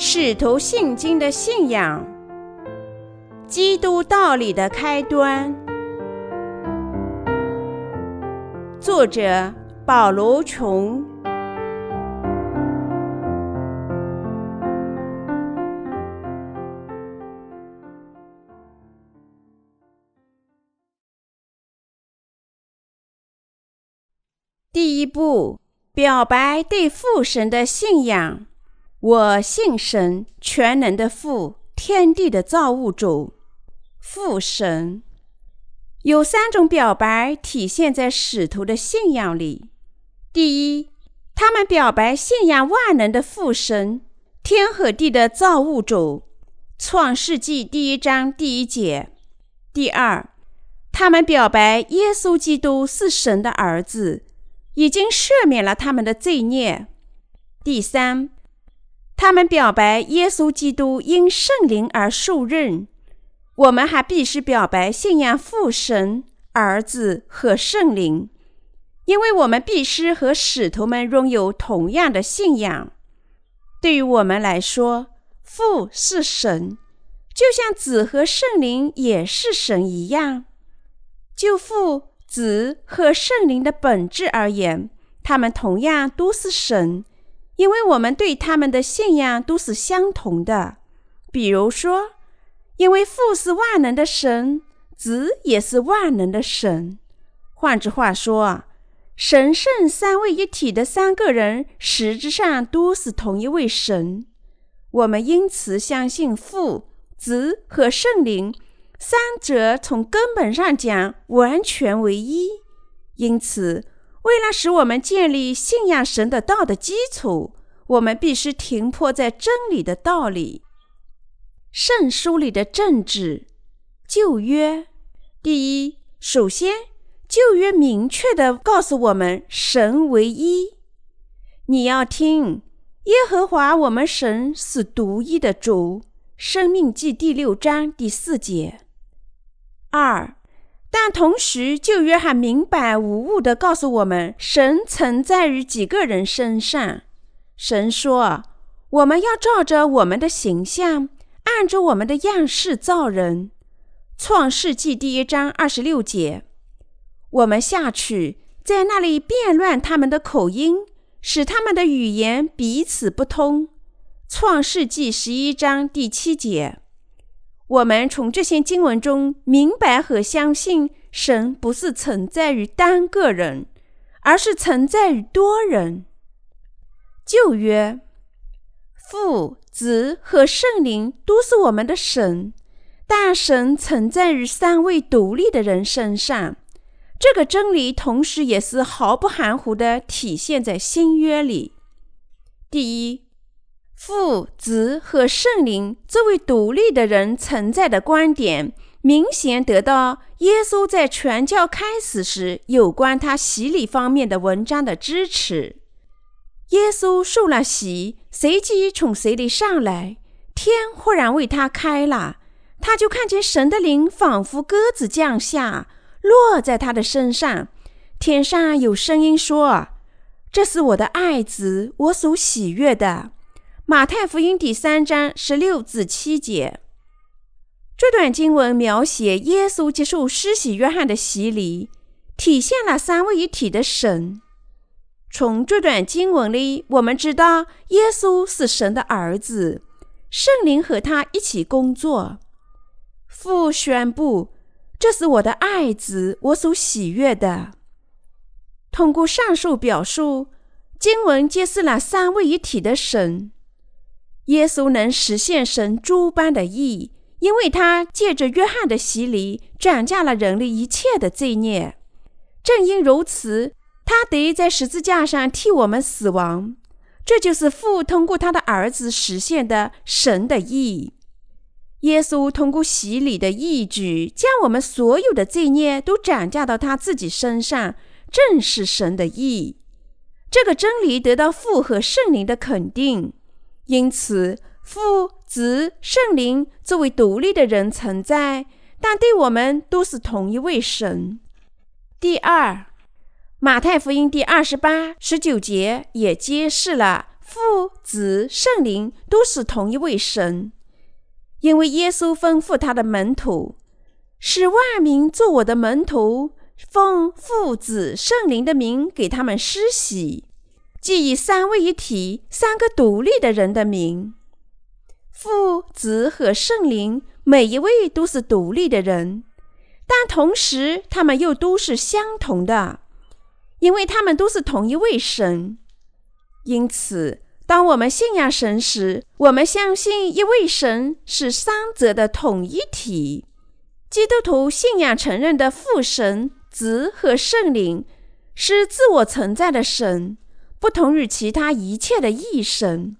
使徒信经的信仰，基督道理的开端。作者保罗·琼。第一步，表白对父神的信仰。我信神，全能的父，天地的造物主，父神。有三种表白体现在使徒的信仰里。第一，他们表白信仰万能的父神，天和地的造物主，创世纪第一章第一节。第二，他们表白耶稣基督是神的儿子，已经赦免了他们的罪孽。第三。他们表白耶稣基督因圣灵而受任，我们还必须表白信仰父神、儿子和圣灵，因为我们必须和使徒们拥有同样的信仰。对于我们来说，父是神，就像子和圣灵也是神一样。就父、子和圣灵的本质而言，他们同样都是神。因为我们对他们的信仰都是相同的，比如说，因为父是万能的神，子也是万能的神。换句话说，神圣三位一体的三个人实质上都是同一位神。我们因此相信父、子和圣灵三者从根本上讲完全为一。因此。为了使我们建立信仰神的道的基础，我们必须停泊在真理的道理。圣书里的政治，旧约，第一，首先，旧约明确的告诉我们神唯一。你要听，耶和华我们神是独一的主。生命记第六章第四节。二。但同时，旧约还明白无误地告诉我们，神存在于几个人身上。神说：“我们要照着我们的形象，按着我们的样式造人。”创世纪第一章二十六节。我们下去，在那里变乱他们的口音，使他们的语言彼此不通。创世纪十一章第七节。我们从这些经文中明白和相信，神不是存在于单个人，而是存在于多人。旧约，父、子和圣灵都是我们的神，但神存在于三位独立的人身上。这个真理同时也是毫不含糊地体现在新约里。第一。父、子和圣灵作为独立的人存在的观点，明显得到耶稣在传教开始时有关他洗礼方面的文章的支持。耶稣受了洗，随即从水里上来，天忽然为他开了，他就看见神的灵仿佛鸽子降下，落在他的身上。天上有声音说：“这是我的爱子，我所喜悦的。”马太福音第三章十六至七节，这段经文描写耶稣接受施洗约翰的洗礼，体现了三位一体的神。从这段经文里，我们知道耶稣是神的儿子，圣灵和他一起工作。父宣布：“这是我的爱子，我所喜悦的。”通过上述表述，经文揭示了三位一体的神。耶稣能实现神诸般的义，因为他借着约翰的洗礼，转嫁了人类一切的罪孽。正因如此，他得在十字架上替我们死亡。这就是父通过他的儿子实现的神的义。耶稣通过洗礼的义举，将我们所有的罪孽都转嫁到他自己身上，正是神的义。这个真理得到父和圣灵的肯定。因此，父、子、圣灵作为独立的人存在，但对我们都是同一位神。第二，马太福音第二十八、十九节也揭示了父、子、圣灵都是同一位神，因为耶稣吩咐他的门徒，使万民做我的门徒，奉父、子、圣灵的名给他们施洗，即以三位一体、三个独立的人的名。父、子和圣灵每一位都是独立的人，但同时他们又都是相同的，因为他们都是同一位神。因此，当我们信仰神时，我们相信一位神是三者的统一体。基督徒信仰承认的父神、子和圣灵是自我存在的神，不同于其他一切的异神。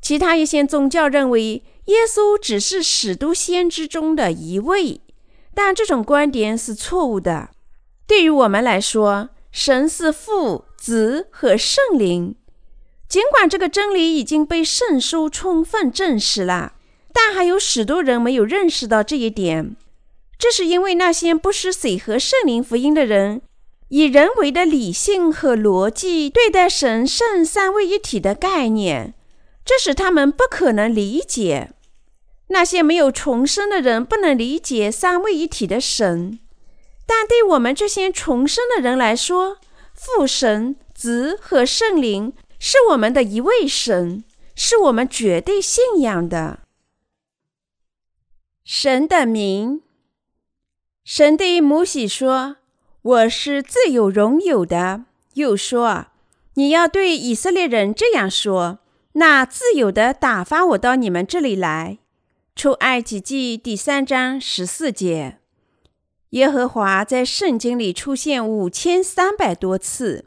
其他一些宗教认为耶稣只是使徒先知中的一位，但这种观点是错误的。对于我们来说，神是父、子和圣灵。尽管这个真理已经被圣书充分证实了，但还有许多人没有认识到这一点。这是因为那些不识水和圣灵福音的人，以人为的理性和逻辑对待神圣三位一体的概念，这使他们不可能理解。那些没有重生的人不能理解三位一体的神，但对我们这些重生的人来说，父神、子和圣灵。是我们的一位神，是我们绝对信仰的神的名。神对摩西说：“我是自有荣有的。”又说：“你要对以色列人这样说：那自由的打发我到你们这里来。”出埃及记第三章十四节。耶和华在圣经里出现五千三百多次。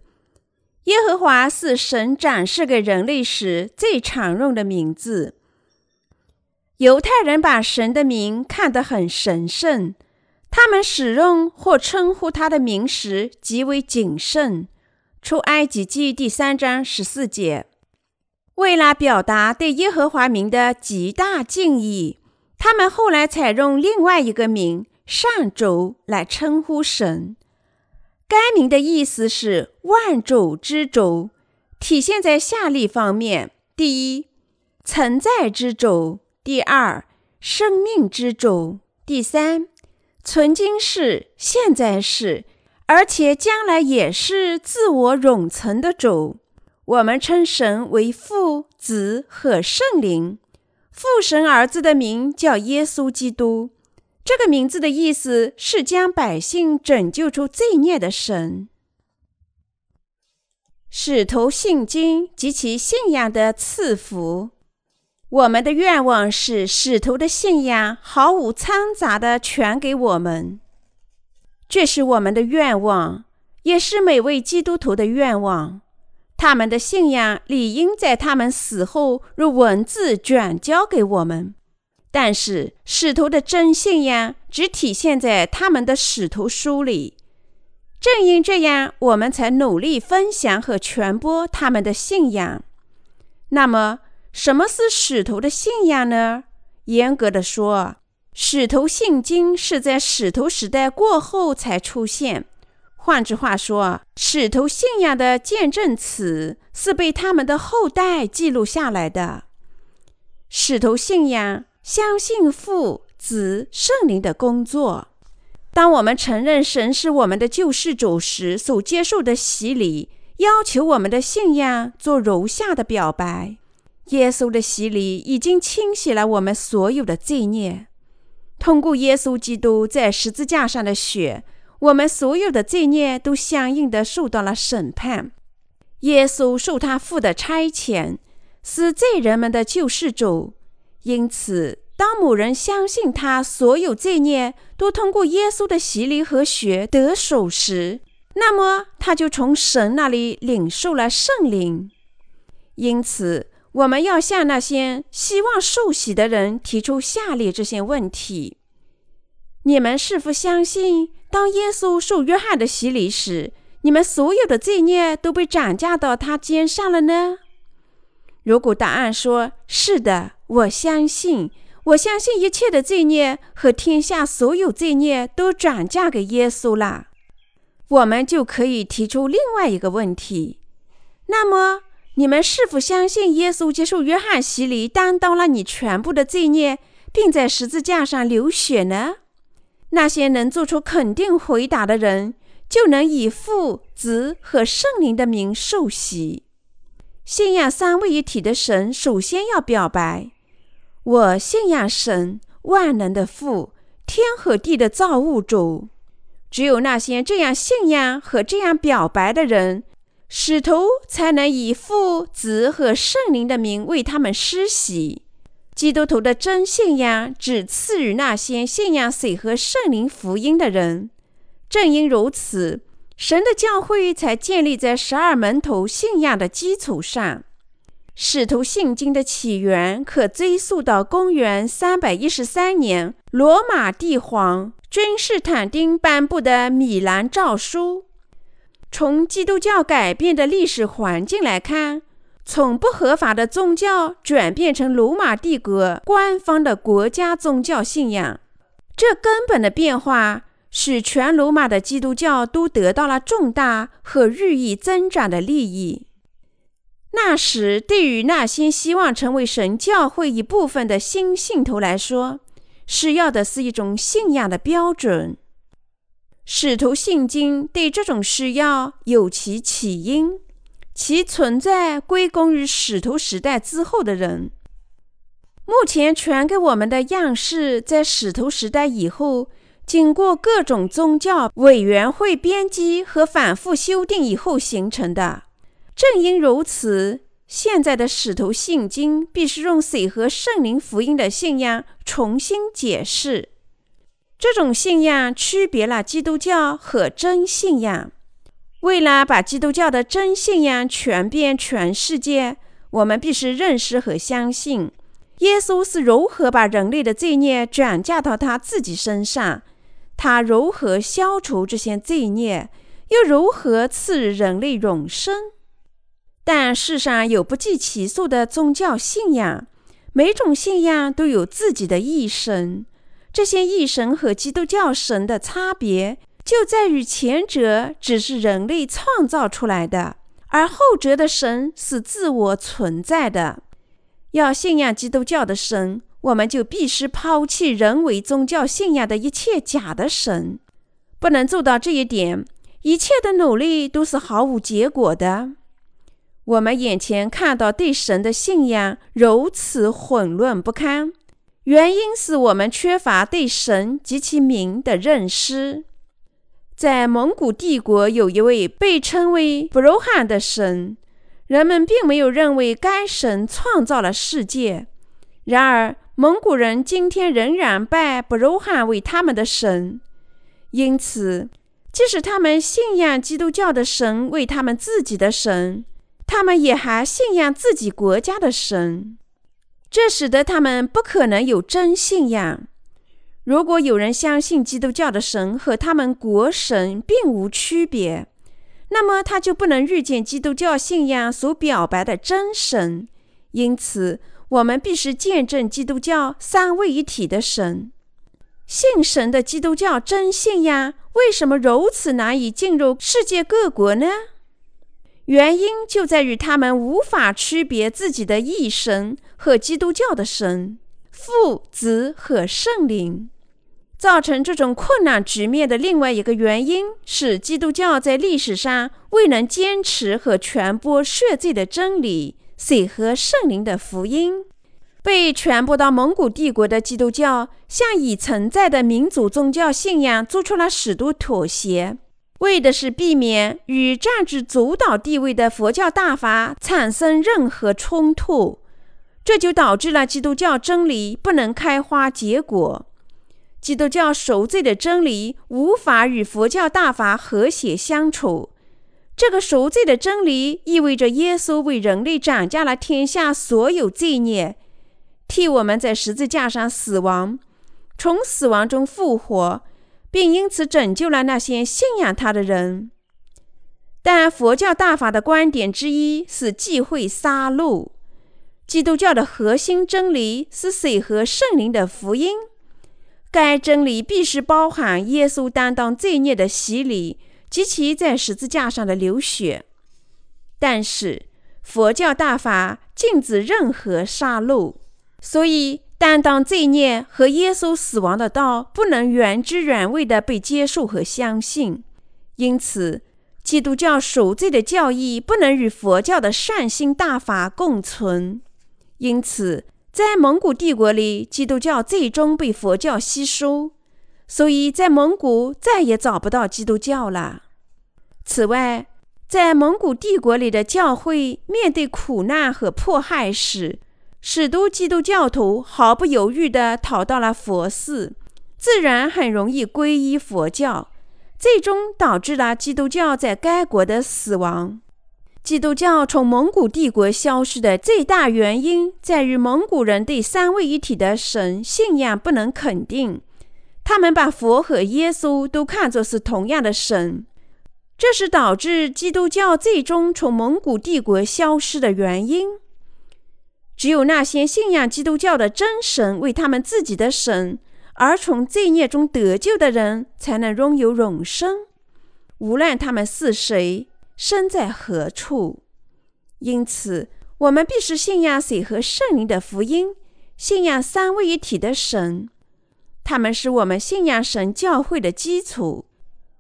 耶和华是神展示给人类时最常用的名字。犹太人把神的名看得很神圣，他们使用或称呼他的名时极为谨慎。出埃及记第三章十四节。为了表达对耶和华名的极大敬意，他们后来采用另外一个名“上主”来称呼神。该名的意思是“万主之主”，体现在下列方面：第一，存在之主；第二，生命之主；第三，曾经是、现在是，而且将来也是自我永存的主。我们称神为父、子和圣灵。父神儿子的名叫耶稣基督。这个名字的意思是将百姓拯救出罪孽的神。使徒信经及其信仰的赐福，我们的愿望是使徒的信仰毫无掺杂的传给我们。这是我们的愿望，也是每位基督徒的愿望。他们的信仰理应在他们死后如文字转交给我们。但是使徒的真信仰只体现在他们的使徒书里。正因这样，我们才努力分享和传播他们的信仰。那么，什么是使徒的信仰呢？严格的说，使徒信经是在使徒时代过后才出现。换句话说，使徒信仰的见证词是被他们的后代记录下来的。使徒信仰。相信父、子、圣灵的工作。当我们承认神是我们的救世主时，所接受的洗礼要求我们的信仰做如下的表白：耶稣的洗礼已经清洗了我们所有的罪孽。通过耶稣基督在十字架上的血，我们所有的罪孽都相应的受到了审判。耶稣受他父的差遣，是罪人们的救世主。因此，当某人相信他所有罪孽都通过耶稣的洗礼和血得手时，那么他就从神那里领受了圣灵。因此，我们要向那些希望受洗的人提出下列这些问题：你们是否相信，当耶稣受约翰的洗礼时，你们所有的罪孽都被转嫁到他肩上了呢？如果答案说是的，我相信，我相信一切的罪孽和天下所有罪孽都转嫁给耶稣了。我们就可以提出另外一个问题：那么，你们是否相信耶稣接受约翰洗礼，担当了你全部的罪孽，并在十字架上流血呢？那些能做出肯定回答的人，就能以父、子和圣灵的名受洗。信仰三位一体的神，首先要表白：我信仰神，万能的父，天和地的造物主。只有那些这样信仰和这样表白的人。使徒才能以父、子和圣灵的名为他们施洗。基督徒的真信仰只赐予那些信仰水和圣灵福音的人。正因如此，神的教会才建立在十二门徒信仰的基础上。使徒信经的起源可追溯到公元三百一十三年，罗马帝皇君士坦丁颁布的《米兰诏书》。从基督教改变的历史环境来看，从不合法的宗教转变成罗马帝国官方的国家宗教信仰，这根本的变化使全罗马的基督教都得到了重大和日益增长的利益。那时，对于那些希望成为神教会一部分的新信徒来说，是要的是一种信仰的标准。使徒信经对这种需要有其起因，其存在归功于使徒时代之后的人。目前传给我们的样式，在使徒时代以后，经过各种宗教委员会编辑和反复修订以后形成的。正因如此，现在的使徒信经必须用水和圣灵福音的信仰重新解释。这种信仰区别了基督教和真信仰。为了把基督教的真信仰传遍全世界，我们必须认识和相信耶稣是如何把人类的罪孽转嫁到他自己身上，他如何消除这些罪孽，又如何赐人类永生。但世上有不计其数的宗教信仰，每种信仰都有自己的一生。这些异神和基督教神的差别，就在于前者只是人类创造出来的，而后者的神是自我存在的。要信仰基督教的神，我们就必须抛弃人为宗教信仰的一切假的神。不能做到这一点，一切的努力都是毫无结果的。我们眼前看到对神的信仰如此混乱不堪。原因是我们缺乏对神及其名的认识。在蒙古帝国，有一位被称为布鲁汉的神，人们并没有认为该神创造了世界。然而，蒙古人今天仍然拜布鲁汉为他们的神。因此，即使他们信仰基督教的神为他们自己的神，他们也还信仰自己国家的神。这使得他们不可能有真信仰。如果有人相信基督教的神和他们国神并无区别，那么他就不能遇见基督教信仰所表白的真神。因此，我们必须见证基督教三位一体的神。信神的基督教真信仰为什么如此难以进入世界各国呢？原因就在于他们无法区别自己的异神和基督教的神、父、子和圣灵。造成这种困难局面的另外一个原因是，基督教在历史上未能坚持和传播血罪的真理、水和圣灵的福音。被传播到蒙古帝国的基督教，向已存在的民族宗教信仰做出了许多妥协。为的是避免与占据主导地位的佛教大法产生任何冲突，这就导致了基督教真理不能开花结果。基督教赎罪的真理无法与佛教大法和谐相处。这个赎罪的真理意味着耶稣为人类斩下了天下所有罪孽，替我们在十字架上死亡，从死亡中复活。并因此拯救了那些信仰他的人。但佛教大法的观点之一是忌讳杀戮。基督教的核心真理是水和圣灵的福音。该真理必须包含耶稣担当罪孽的洗礼及其在十字架上的流血。但是，佛教大法禁止任何杀戮，所以担当罪孽和耶稣死亡的道不能原汁原味地被接受和相信。因此，基督教赎罪的教义不能与佛教的善心大法共存。因此，在蒙古帝国里，基督教最终被佛教吸收，所以在蒙古再也找不到基督教了。此外，在蒙古帝国里的教会面对苦难和迫害时，许多基督教徒毫不犹豫地逃到了佛寺，自然很容易皈依佛教，最终导致了基督教在该国的死亡。基督教从蒙古帝国消失的最大原因在于蒙古人对三位一体的神信仰不能肯定，他们把佛和耶稣都看作是同样的神，这是导致基督教最终从蒙古帝国消失的原因。只有那些信仰基督教的真神为他们自己的神，而从罪孽中得救的人，才能拥有永生，无论他们是谁。身在何处？因此，我们必须信仰水和圣灵的福音，信仰三位一体的神，他们是我们信仰神教会的基础。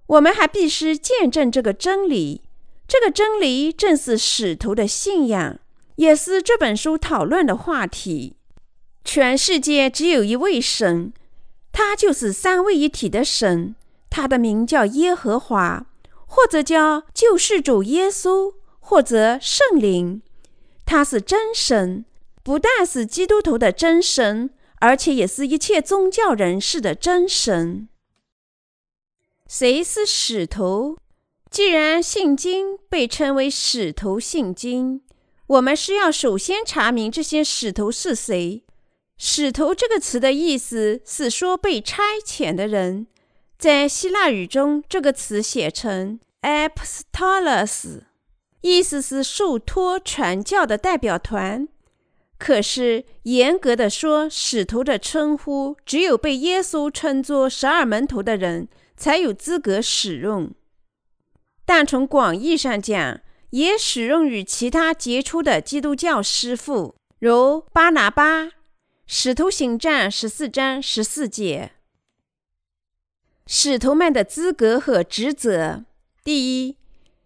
我们还必须见证这个真理，这个真理正是使徒的信仰，也是这本书讨论的话题。全世界只有一位神，他就是三位一体的神，他的名叫耶和华。或者叫救世主耶稣，或者圣灵，他是真神，不但是基督徒的真神，而且也是一切宗教人士的真神。谁是使徒？既然信经被称为使徒信经，我们是要首先查明这些使徒是谁。使徒这个词的意思是说被差遣的人。在希腊语中，这个词写成 apostolos，意思是受托传教的代表团。可是严格的说，使徒的称呼只有被耶稣称作十二门徒的人才有资格使用。但从广义上讲，也使用于其他杰出的基督教师傅，如巴拿巴。使徒行传十四章十四节。使徒们的资格和职责：第一，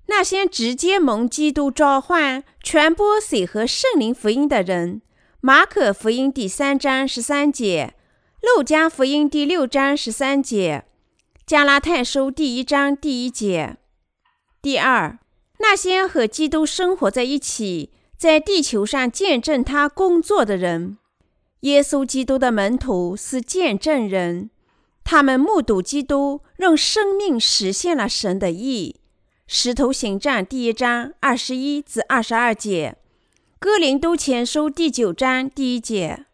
那些直接蒙基督召唤、传播水和圣灵福音的人。马可福音第三章十三节，路加福音第六章十三节，加拉太书第一章第一节。第二，那些和基督生活在一起，在地球上见证他工作的人。耶稣基督的门徒是见证人。他们目睹基督用生命实现了神的意。使徒行传第一章二十一至二十二节，哥林都前书第九章第一节。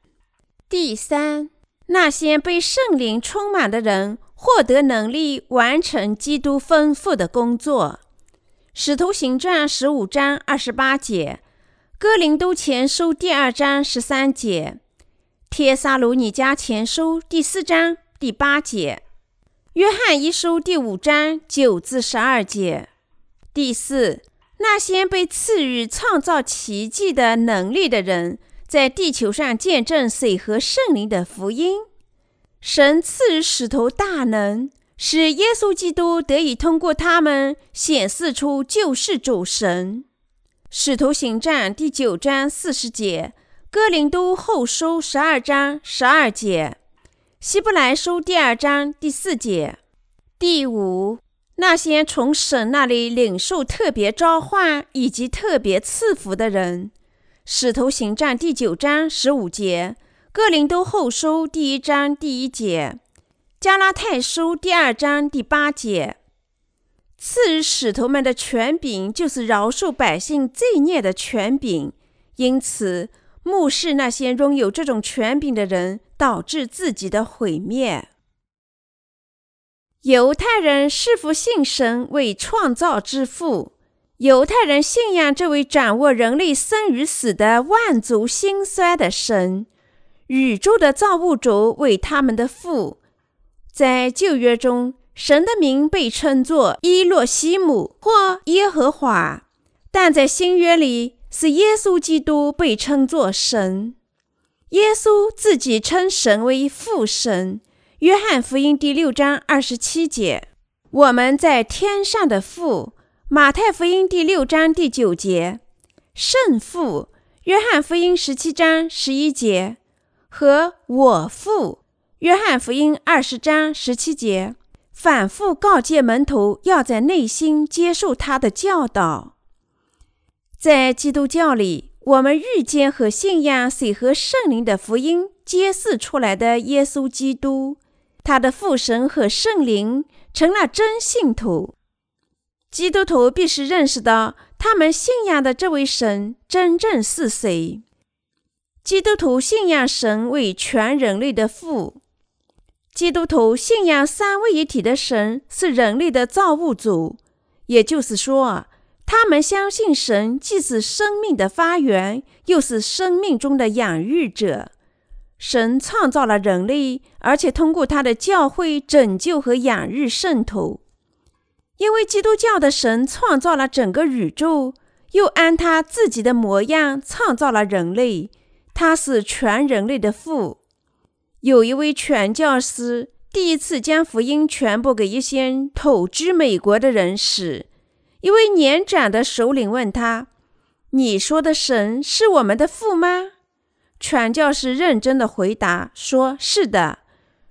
第三，那些被圣灵充满的人获得能力完成基督吩咐的工作。使徒行传十五章二十八节，哥林都前书第二章十三节，帖撒罗尼迦前书第四章。第八节，约翰一书第五章九至十二节。第四，那些被赐予创造奇迹的能力的人，在地球上见证水和圣灵的福音。神赐予使徒大能，使耶稣基督得以通过他们显示出救世主神。使徒行传第九章四十节，哥林都后书十二章十二节。希伯来书第二章第四节，第五，那些从神那里领受特别召唤以及特别赐福的人。使徒行传第九章十五节，哥林多后书第一章第一节，加拉太书第二章第八节。赐予使徒们的权柄，就是饶恕百姓罪孽的权柄。因此。目视那些拥有这种权柄的人，导致自己的毁灭。犹太人是否信神为创造之父？犹太人信仰这位掌握人类生与死的万族兴衰的神，宇宙的造物主为他们的父。在旧约中，神的名被称作伊洛西姆或耶和华，但在新约里。是耶稣基督被称作神。耶稣自己称神为父神。约翰福音第六章二十七节：“我们在天上的父。”马太福音第六章第九节：“圣父。”约翰福音十七章十一节和我父。约翰福音二十章十七节，反复告诫门徒要在内心接受他的教导。在基督教里，我们日间和信仰水和圣灵的福音揭示出来的耶稣基督，他的父神和圣灵成了真信徒。基督徒必须认识到，他们信仰的这位神真正是谁。基督徒信仰神为全人类的父。基督徒信仰三位一体的神是人类的造物主，也就是说，他们相信神既是生命的发源，又是生命中的养育者。神创造了人类，而且通过他的教会拯救和养育圣徒。因为基督教的神创造了整个宇宙，又按他自己的模样创造了人类，他是全人类的父。有一位传教士第一次将福音传播给一些统治美国的人时，一位年长的首领问他：“你说的神是我们的父吗？”传教士认真的回答说：“是的。”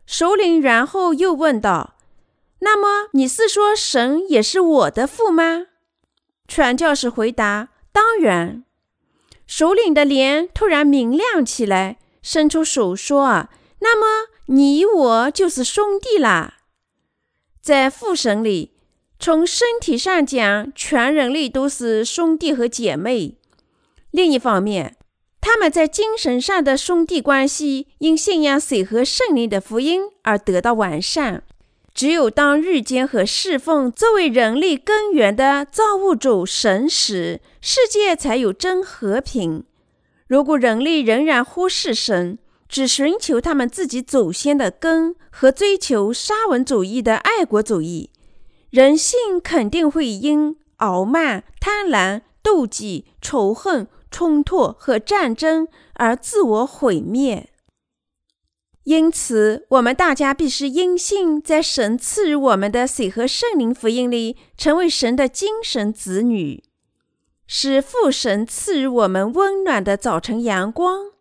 首领然后又问道：“那么你是说神也是我的父吗？”传教士回答：“当然。”首领的脸突然明亮起来，伸出手说：“啊。”那么你我就是兄弟啦，在父神里，从身体上讲，全人类都是兄弟和姐妹。另一方面，他们在精神上的兄弟关系，因信仰水和圣灵的福音而得到完善。只有当日间和侍奉作为人类根源的造物主神时，世界才有真和平。如果人类仍然忽视神，只寻求他们自己祖先的根和追求沙文主义的爱国主义，人性肯定会因傲慢、贪婪、妒忌、仇恨、冲突和战争而自我毁灭。因此，我们大家必须因信在神赐予我们的水和圣灵福音里，成为神的精神子女，使父神赐予我们温暖的早晨阳光。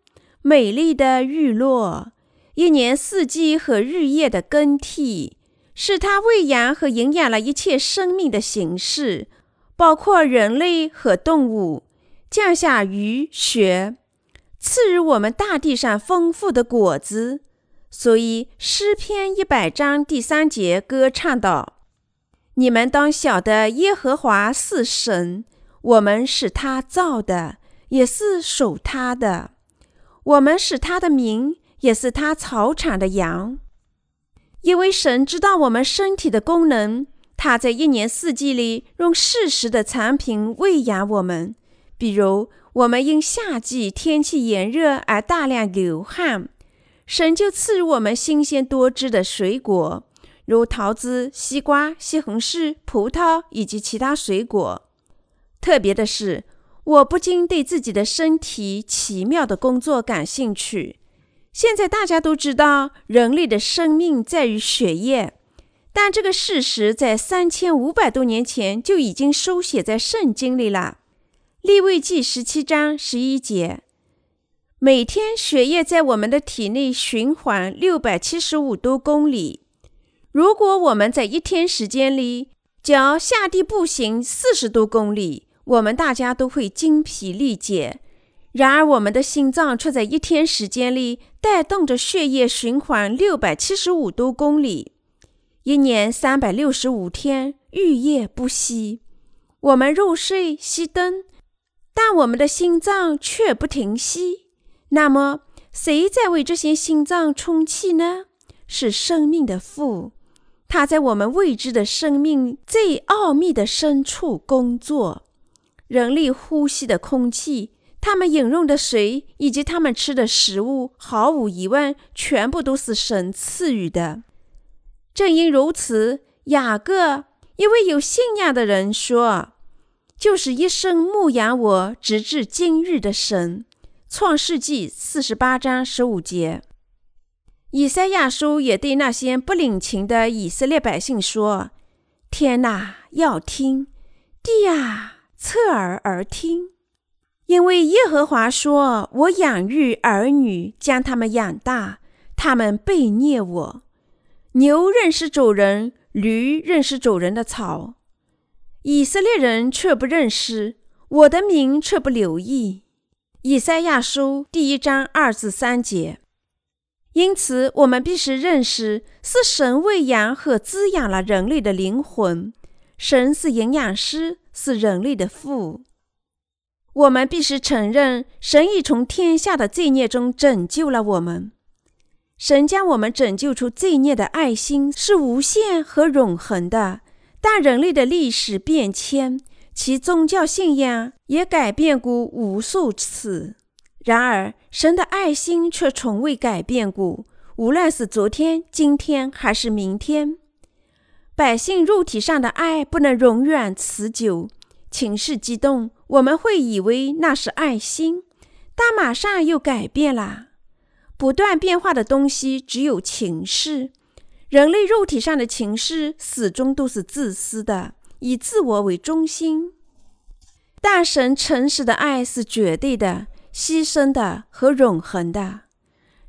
美丽的日落，一年四季和日夜的更替，是它喂养和营养了一切生命的形式，包括人类和动物。降下雨雪，赐予我们大地上丰富的果子。所以诗篇一百章第三节歌唱道：“你们当晓得耶和华是神，我们是他造的，也是属他的。”我们是他的名，也是他草场的羊。因为神知道我们身体的功能，他在一年四季里用适时的产品喂养我们。比如，我们因夏季天气炎热而大量流汗，神就赐予我们新鲜多汁的水果，如桃子、西瓜、西红柿、葡萄以及其他水果。特别的是。我不禁对自己的身体奇妙的工作感兴趣。现在大家都知道，人类的生命在于血液，但这个事实在三千五百多年前就已经书写在圣经里了。利未记十七章十一节：每天血液在我们的体内循环六百七十五多公里。如果我们在一天时间里脚下地步行四十多公里，我们大家都会精疲力竭，然而我们的心脏却在一天时间里带动着血液循环六百七十五多公里，一年三百六十五天，日夜不息。我们入睡熄灯，但我们的心脏却不停息。那么，谁在为这些心脏充气呢？是生命的父，他在我们未知的生命最奥秘的深处工作。人类呼吸的空气，他们饮用的水，以及他们吃的食物，毫无疑问，全部都是神赐予的。正因如此，雅各一位有信仰的人说：“就是一生牧养我直至今日的神。创世纪四十八章十五节。以赛亚书也对那些不领情的以色列百姓说：“天哪，要听；地啊，侧耳而听。因为耶和华说：我养育儿女，将他们养大，他们背逆我。牛认识主人，驴认识主人的草，以色列人却不认识，我的名却不留意。”以赛亚书第一章二至三节。因此，我们必须认识，是神喂养和滋养了人类的灵魂。神是营养师，是人类的父。我们必须承认，神已从天下的罪孽中拯救了我们。神将我们拯救出罪孽的爱心是无限和永恒的。但人类的历史变迁，其宗教信仰也改变过无数次。然而，神的爱心却从未改变过，无论是昨天、今天还是明天。百姓肉体上的爱不能永远持久，情绪激动，我们会以为那是爱心，但马上又改变了。不断变化的东西只有情势。人类肉体上的情势始终都是自私的，以自我为中心。但神诚实的爱是绝对的。牺牲的和永恒的，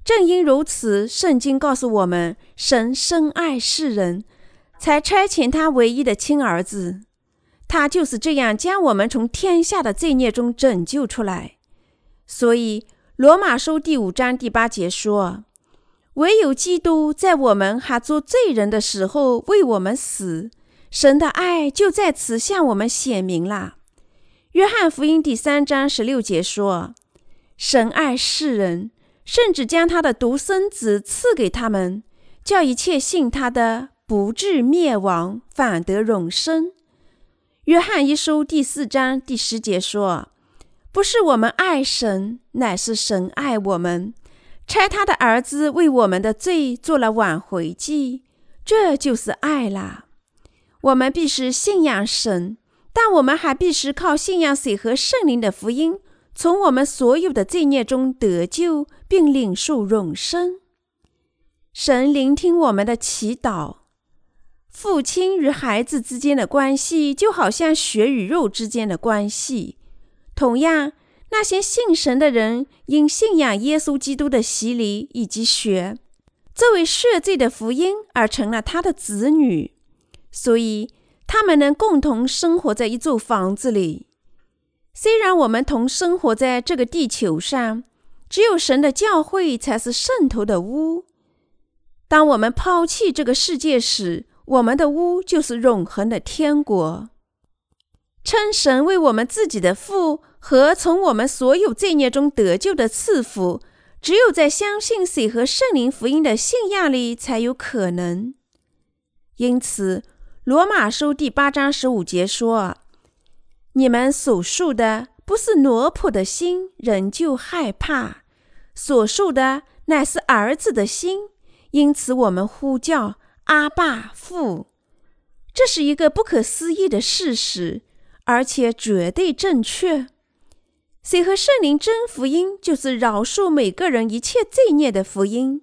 正因如此，圣经告诉我们，神深爱世人，才差遣他唯一的亲儿子。他就是这样将我们从天下的罪孽中拯救出来。所以，罗马书第五章第八节说：“唯有基督在我们还做罪人的时候为我们死，神的爱就在此向我们显明了。”约翰福音第三章十六节说。神爱世人，甚至将他的独生子赐给他们，叫一切信他的不至灭亡，反得永生。约翰一书第四章第十节说：“不是我们爱神，乃是神爱我们，差他的儿子为我们的罪做了挽回祭，这就是爱啦。”我们必须信仰神，但我们还必须靠信仰水和圣灵的福音。从我们所有的罪孽中得救，并领受永生。神聆听我们的祈祷。父亲与孩子之间的关系，就好像血与肉之间的关系。同样，那些信神的人，因信仰耶稣基督的洗礼以及血，这位赦罪的福音，而成了他的子女。所以，他们能共同生活在一座房子里。虽然我们同生活在这个地球上，只有神的教会才是圣徒的屋。当我们抛弃这个世界时，我们的屋就是永恒的天国。称神为我们自己的父和从我们所有罪孽中得救的赐福，只有在相信水和圣灵福音的信仰里才有可能。因此，《罗马书》第八章十五节说。你们所述的不是奴仆的心，仍旧害怕；所述的乃是儿子的心，因此我们呼叫阿爸父。这是一个不可思议的事实，而且绝对正确。谁和圣灵真福音，就是饶恕每个人一切罪孽的福音。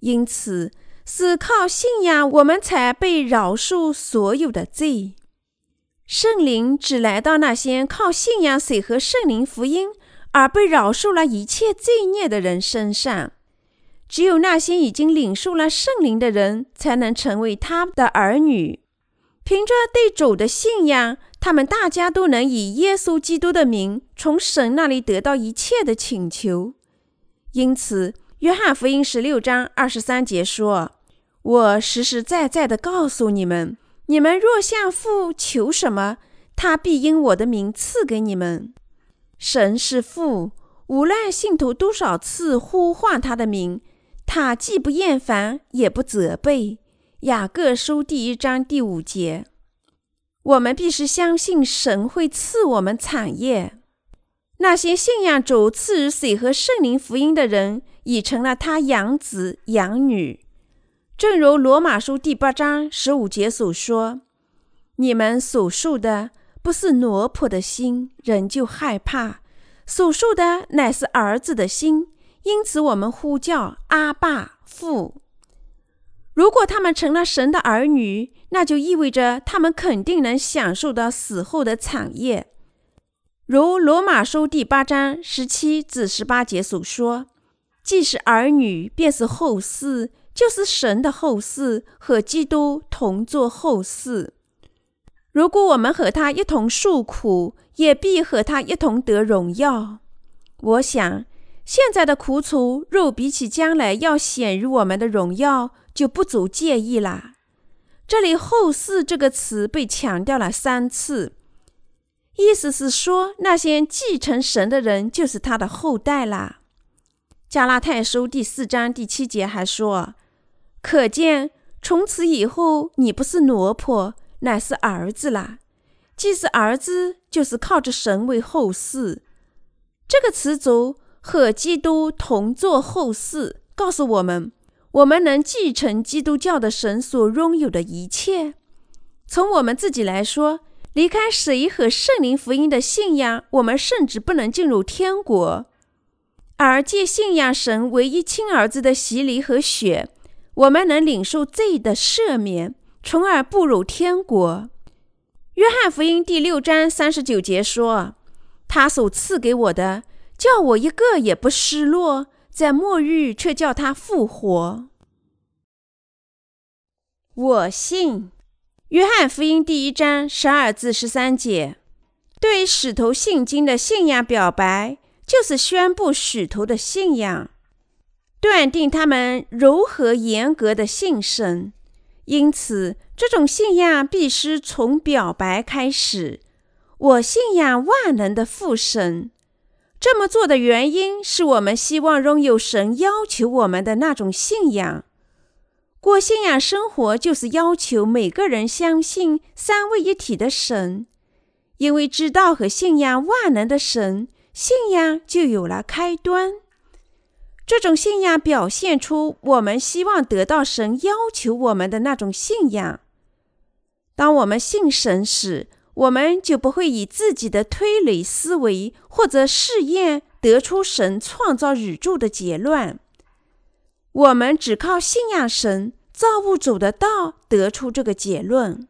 因此，是靠信仰，我们才被饶恕所有的罪。圣灵只来到那些靠信仰水和圣灵福音而被饶恕了一切罪孽的人身上。只有那些已经领受了圣灵的人，才能成为他的儿女。凭着对主的信仰，他们大家都能以耶稣基督的名从神那里得到一切的请求。因此，约翰福音十六章二十三节说：“我实实在在的告诉你们。”你们若向父求什么，他必因我的名赐给你们。神是父，无论信徒多少次呼唤他的名，他既不厌烦，也不责备。雅各书第一章第五节。我们必须相信神会赐我们产业。那些信仰主赐予水和圣灵福音的人，已成了他养子养女。正如罗马书第八章十五节所说：“你们所述的不是奴仆的心，人就害怕；所属的乃是儿子的心，因此我们呼叫阿爸父。如果他们成了神的儿女，那就意味着他们肯定能享受到死后的产业，如罗马书第八章十七至十八节所说：“既是儿女，便是后嗣，就是神的后嗣，和基督同作后嗣。如果我们和他一同受苦，也必和他一同得荣耀。”我想，现在的苦楚，若比起将来要显于我们的荣耀，就不足介意啦。这里“后嗣”这个词被强调了三次，意思是说那些继承神的人就是他的后代啦。加拉太书第四章第七节还说：“可见从此以后，你不是奴仆，乃是儿子啦。既是儿子，就是靠着神为后嗣。”这个词组和基督同作后嗣，告诉我们。我们能继承基督教的神所拥有的一切。从我们自己来说，离开水和圣灵福音的信仰，我们甚至不能进入天国；而借信仰神唯一亲儿子的洗礼和血，我们能领受罪的赦免，从而步入天国。约翰福音第六章三十九节说：“他所赐给我的，叫我一个也不失落。”在末日却叫他复活。我信。约翰福音第一章十二至十三节，对使徒信经的信仰表白，就是宣布使徒的信仰，断定他们如何严格的信神。因此，这种信仰必须从表白开始。我信仰万能的父神。这么做的原因是我们希望拥有神要求我们的那种信仰。过信仰生活就是要求每个人相信三位一体的神，因为知道和信仰万能的神，信仰就有了开端。这种信仰表现出我们希望得到神要求我们的那种信仰。当我们信神时，我们就不会以自己的推理思维或者试验得出神创造宇宙的结论。我们只靠信仰神造物主的道得出这个结论。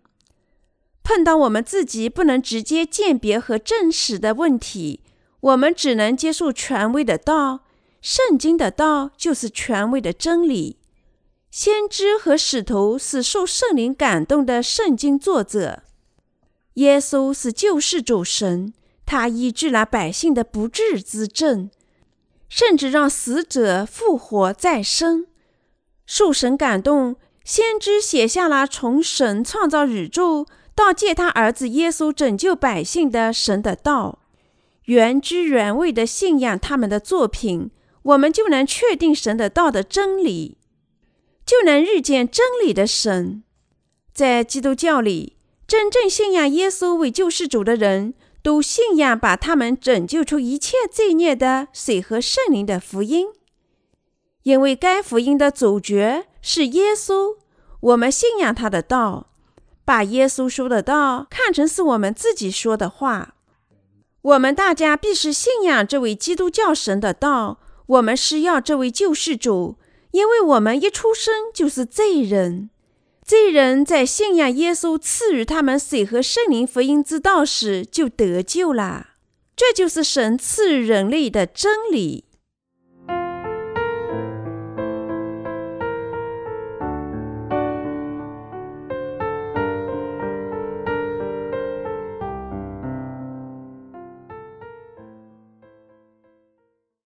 碰到我们自己不能直接鉴别和证实的问题，我们只能接受权威的道。圣经的道就是权威的真理。先知和使徒是受圣灵感动的圣经作者。耶稣是救世主神，他医治了百姓的不治之症，甚至让死者复活再生。受神感动，先知写下了从神创造宇宙到借他儿子耶稣拯救百姓的神的道。原汁原味的信仰他们的作品，我们就能确定神的道的真理，就能遇见真理的神。在基督教里。真正信仰耶稣为救世主的人，都信仰把他们拯救出一切罪孽的水和圣灵的福音，因为该福音的主角是耶稣。我们信仰他的道，把耶稣说的道看成是我们自己说的话。我们大家必须信仰这位基督教神的道。我们需要这位救世主，因为我们一出生就是罪人。这人在信仰耶稣赐予他们水和圣灵福音之道时，就得救了。这就是神赐予人类的真理。